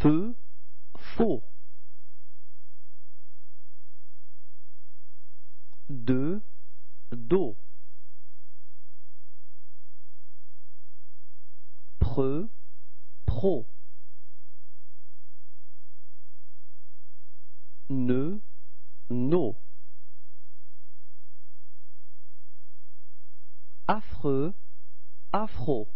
feu, faux. De, dos. Pre, pro. Ne, no. Affreux, afro.